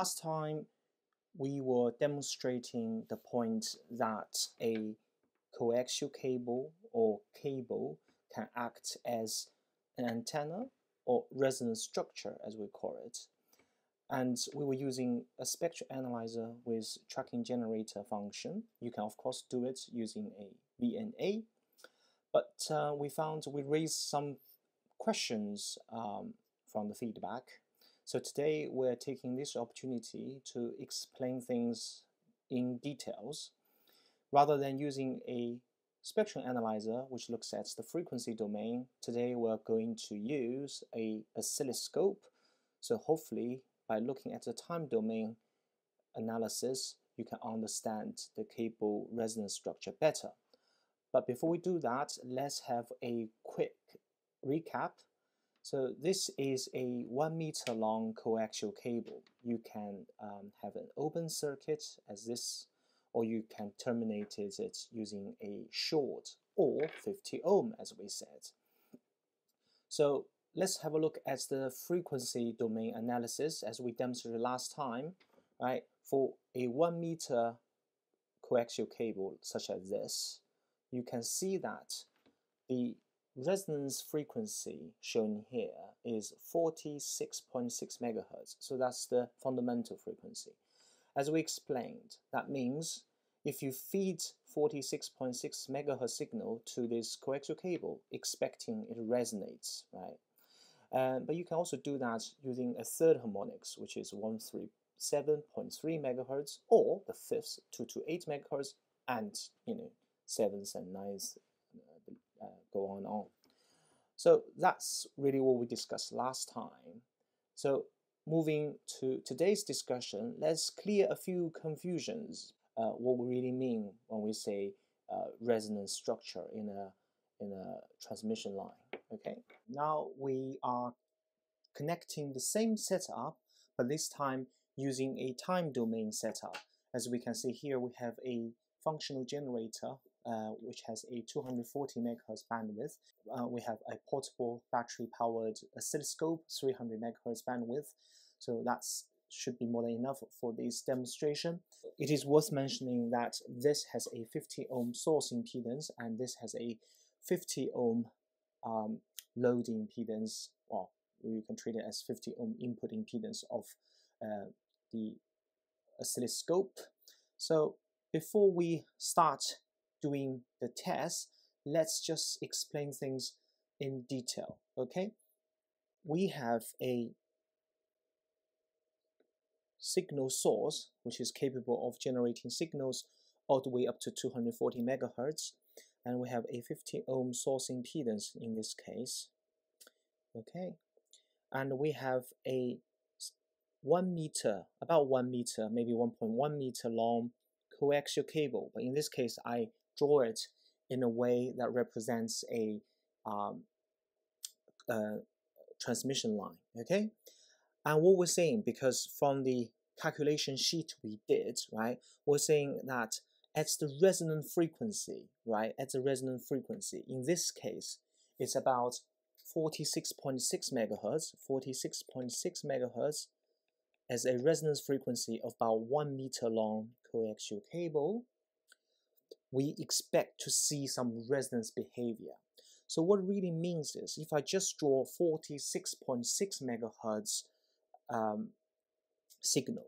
Last time we were demonstrating the point that a coaxial cable or cable can act as an antenna or resonance structure as we call it. And we were using a spectral analyzer with tracking generator function. You can of course do it using a VNA, but uh, we found we raised some questions um, from the feedback. So today we're taking this opportunity to explain things in details rather than using a spectrum analyzer which looks at the frequency domain. Today we're going to use a oscilloscope. So hopefully by looking at the time domain analysis, you can understand the cable resonance structure better. But before we do that, let's have a quick recap. So this is a one meter long coaxial cable. You can um, have an open circuit as this, or you can terminate it using a short or 50 ohm as we said. So let's have a look at the frequency domain analysis as we demonstrated last time, right? For a one meter coaxial cable such as this, you can see that the resonance frequency shown here is 46.6 megahertz. So that's the fundamental frequency. As we explained, that means if you feed 46.6 megahertz signal to this coaxial cable, expecting it resonates, right? Uh, but you can also do that using a third harmonics, which is 137.3 megahertz, or the fifth 228 megahertz, and you know seventh and ninth uh, go on on. So that's really what we discussed last time. So moving to today's discussion, let's clear a few confusions. Uh, what we really mean when we say uh, resonance structure in a in a transmission line. Okay. Now we are connecting the same setup, but this time using a time domain setup. As we can see here, we have a functional generator uh, which has a 240 megahertz bandwidth. Uh, we have a portable battery-powered oscilloscope, 300 megahertz bandwidth. So that should be more than enough for this demonstration. It is worth mentioning that this has a 50 ohm source impedance and this has a 50 ohm um, load impedance. Well, you can treat it as 50 ohm input impedance of uh, the oscilloscope. So before we start doing the test, let's just explain things in detail, okay? We have a signal source, which is capable of generating signals all the way up to 240 megahertz, and we have a 50 ohm source impedance in this case, okay? And we have a one meter, about one meter, maybe 1.1 meter long coaxial cable, but in this case, I draw it in a way that represents a, um, a transmission line, okay? And what we're saying, because from the calculation sheet we did, right, we're saying that at the resonant frequency, right, at the resonant frequency, in this case, it's about 46.6 megahertz, 46.6 megahertz as a resonance frequency of about one meter long coaxial cable, we expect to see some resonance behavior. So what really means is if I just draw 46.6 megahertz um, signal,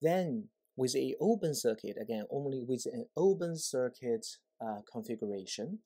then with a open circuit, again, only with an open circuit uh, configuration,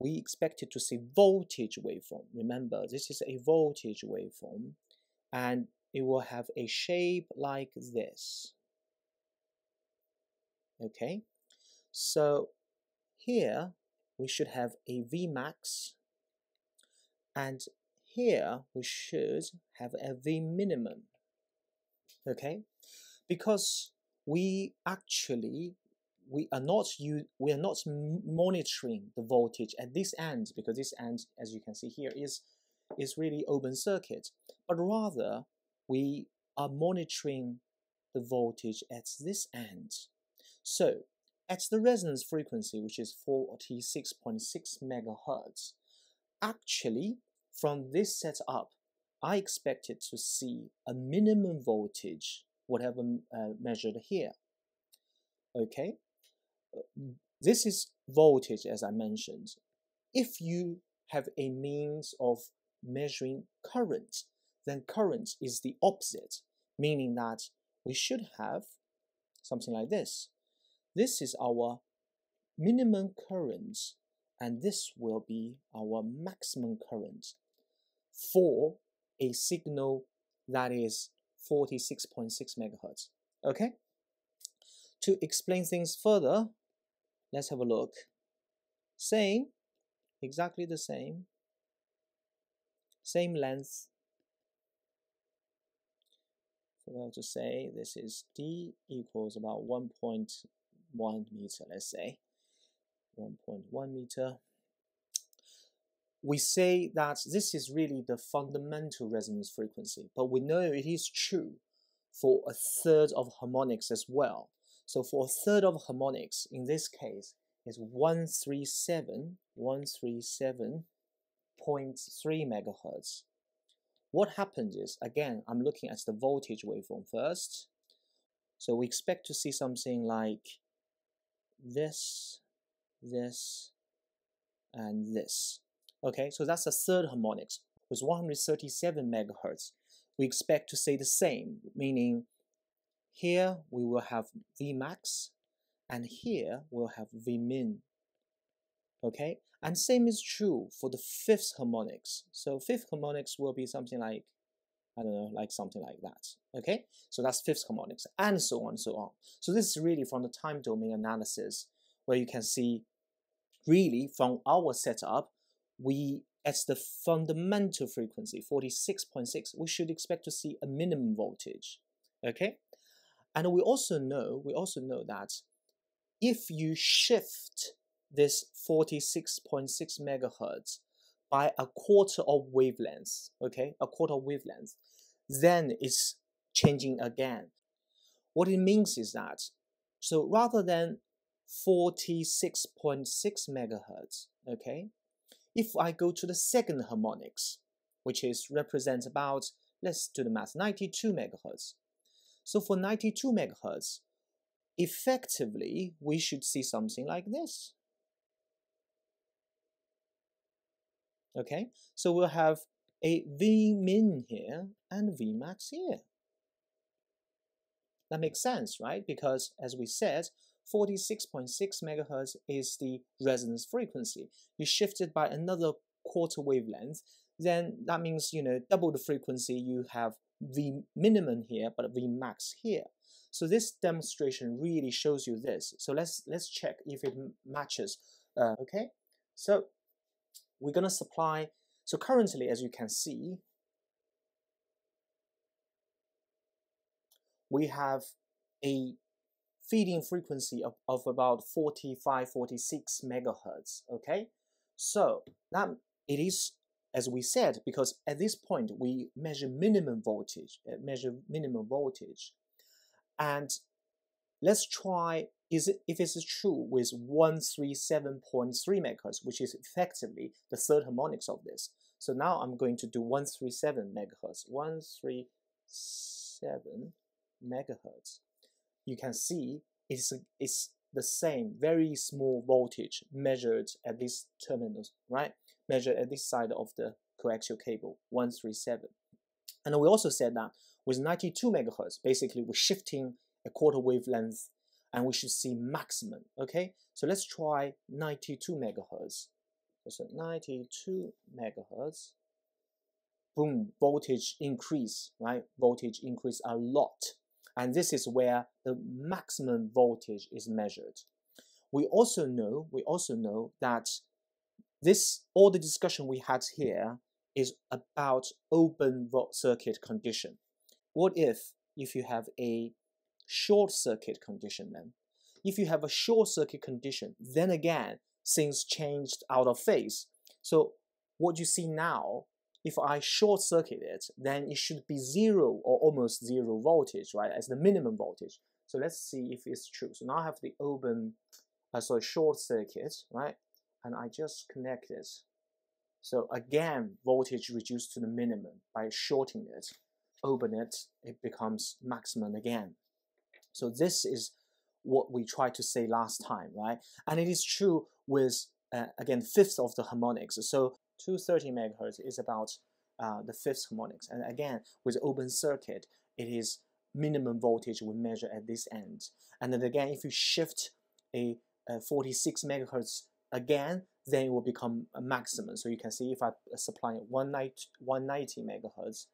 we expected to see voltage waveform. Remember, this is a voltage waveform, and it will have a shape like this. Okay, so here we should have a Vmax and here we should have a V minimum. Okay, because we actually we are not you we are not monitoring the voltage at this end because this end as you can see here is is really open circuit but rather we are monitoring the voltage at this end so at the resonance frequency, which is 46.6 megahertz, actually, from this setup, I expected to see a minimum voltage whatever uh, measured here. Okay, this is voltage as I mentioned. If you have a means of measuring current, then current is the opposite, meaning that we should have something like this. This is our minimum current, and this will be our maximum current for a signal that is 46.6 megahertz. Okay? To explain things further, let's have a look. Same, exactly the same, same length. So I'll just say this is d equals about 1.1 meter, let's say. 1.1 meter. We say that this is really the fundamental resonance frequency, but we know it is true for a third of harmonics as well. So for a third of harmonics, in this case, is 137, 137.3 megahertz. What happens is, again, I'm looking at the voltage waveform first. So we expect to see something like this, this, and this. Okay, so that's the third harmonics. With 137 megahertz, we expect to say the same, meaning here we will have Vmax, and here we'll have Vmin. Okay, and same is true for the fifth harmonics. So fifth harmonics will be something like, I don't know, like something like that. Okay, so that's fifth harmonics, and so on and so on. So this is really from the time domain analysis, where you can see, really from our setup, we at the fundamental frequency 46.6 we should expect to see a minimum voltage okay and we also know we also know that if you shift this 46.6 megahertz by a quarter of wavelength okay a quarter of wavelength then it's changing again what it means is that so rather than 46.6 megahertz okay if I go to the second harmonics, which is represents about, let's do the math, 92 megahertz. So for 92 megahertz, effectively, we should see something like this. Okay, so we'll have a V min here and Vmax here. That makes sense, right? Because as we said, 46.6 megahertz is the resonance frequency. You shift it by another quarter wavelength, then that means, you know, double the frequency, you have V minimum here, but V max here. So this demonstration really shows you this. So let's let's check if it matches. Uh, okay, so we're gonna supply. So currently, as you can see, we have a feeding frequency of, of about 45, 46 megahertz, okay? So that it is, as we said, because at this point we measure minimum voltage, uh, measure minimum voltage. And let's try is it, if it's true with 137.3 megahertz, which is effectively the third harmonics of this. So now I'm going to do 137 megahertz, 137 megahertz you can see it's, it's the same, very small voltage measured at this terminal, right? Measured at this side of the coaxial cable, 137. And we also said that with 92 megahertz, basically we're shifting a quarter wavelength and we should see maximum, okay? So let's try 92 megahertz. So 92 megahertz, boom, voltage increase, right? Voltage increase a lot. And this is where the maximum voltage is measured. We also know, we also know that this, all the discussion we had here is about open circuit condition. What if, if you have a short circuit condition then? If you have a short circuit condition, then again, things changed out of phase. So what you see now if I short circuit it, then it should be zero or almost zero voltage, right, as the minimum voltage. So let's see if it's true. So now I have the open, uh, so short circuit, right, and I just connect it. So again, voltage reduced to the minimum by shorting it. open it, it becomes maximum again. So this is what we tried to say last time, right? And it is true with, uh, again, fifth of the harmonics. So 230 megahertz is about uh, the fifth harmonics. And again, with open circuit, it is minimum voltage we measure at this end. And then again, if you shift a, a 46 megahertz again, then it will become a maximum. So you can see if I supply 190, 190 megahertz,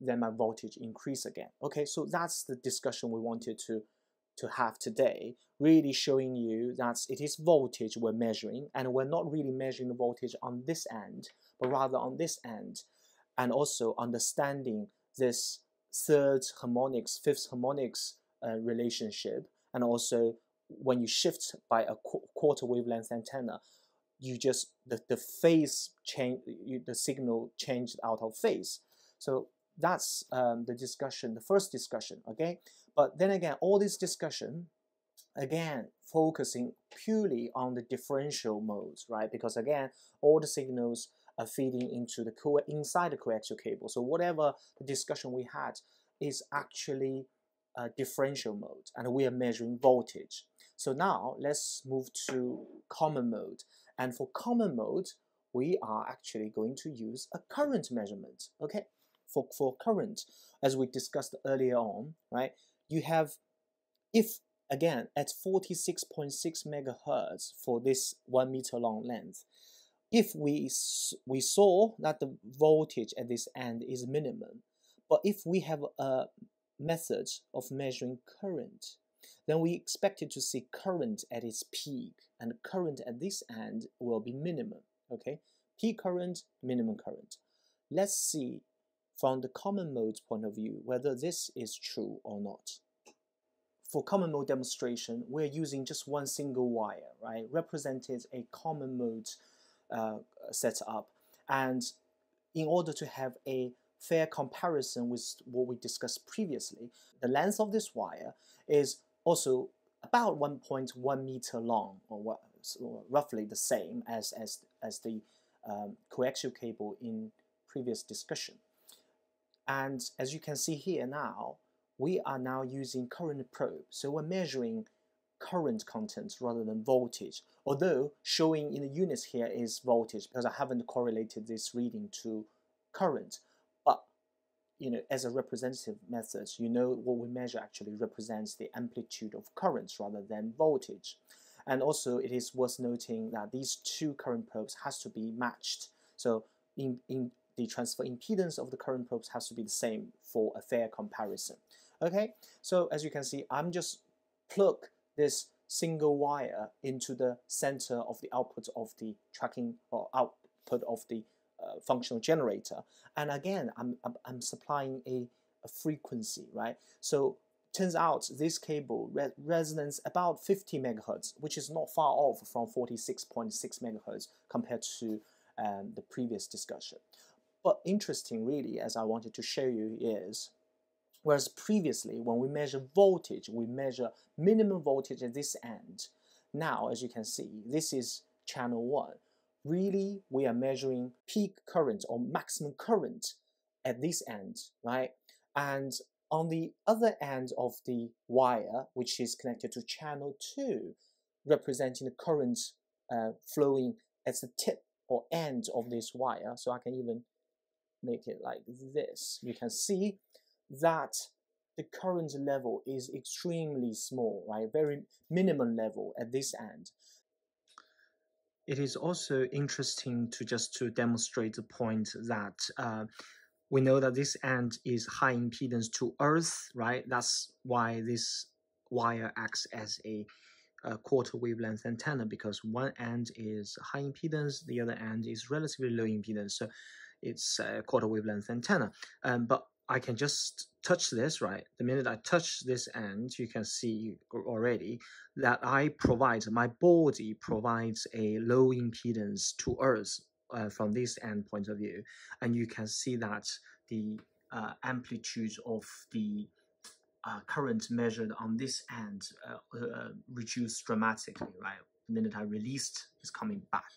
then my voltage increase again. Okay, so that's the discussion we wanted to, to have today, really showing you that it is voltage we're measuring, and we're not really measuring the voltage on this end, but rather on this end, and also understanding this third harmonics, fifth harmonics uh, relationship, and also when you shift by a qu quarter wavelength antenna, you just the, the phase change, the signal changed out of phase. So that's um, the discussion, the first discussion, okay? But then again, all this discussion, again, focusing purely on the differential modes, right? Because again, all the signals are feeding into the co inside the coaxial cable. So whatever the discussion we had is actually a differential mode, and we are measuring voltage. So now let's move to common mode. And for common mode, we are actually going to use a current measurement, okay? for, for current, as we discussed earlier on, right? You have, if again at 46.6 megahertz for this one meter long length, if we we saw that the voltage at this end is minimum, but if we have a method of measuring current, then we expected to see current at its peak, and current at this end will be minimum. Okay, peak current, minimum current. Let's see from the common mode point of view whether this is true or not. For common mode demonstration, we're using just one single wire, right? Represented a common mode uh, setup. And in order to have a fair comparison with what we discussed previously, the length of this wire is also about 1.1 meter long, or, what, so roughly the same as, as, as the um, coaxial cable in previous discussion. And as you can see here now, we are now using current probe. So we're measuring current content rather than voltage. Although showing in the units here is voltage because I haven't correlated this reading to current. But you know, as a representative method, you know what we measure actually represents the amplitude of currents rather than voltage. And also it is worth noting that these two current probes has to be matched. So in, in the transfer impedance of the current probes has to be the same for a fair comparison. Okay, so as you can see, I'm just plug this single wire into the center of the output of the tracking or output of the uh, functional generator. And again, I'm, I'm, I'm supplying a, a, frequency, right? So turns out this cable re resonance about 50 megahertz, which is not far off from 46.6 megahertz compared to um, the previous discussion. But interesting really, as I wanted to show you is, whereas previously when we measure voltage, we measure minimum voltage at this end. Now, as you can see, this is channel 1. Really, we are measuring peak current or maximum current at this end, right? And on the other end of the wire, which is connected to channel 2, representing the current uh, flowing at the tip or end of this wire. So I can even make it like this, you can see that the current level is extremely small, right? Very minimum level at this end. It is also interesting to just to demonstrate the point that uh, we know that this end is high impedance to earth, right? That's why this wire acts as a, a quarter wavelength antenna because one end is high impedance, the other end is relatively low impedance. So it's a quarter wavelength antenna. Um, but I can just touch this, right? The minute I touch this end, you can see already that I provide, my body provides a low impedance to Earth uh, from this end point of view. And you can see that the uh, amplitude of the uh, current measured on this end uh, uh, reduced dramatically, right? The minute I released, it's coming back.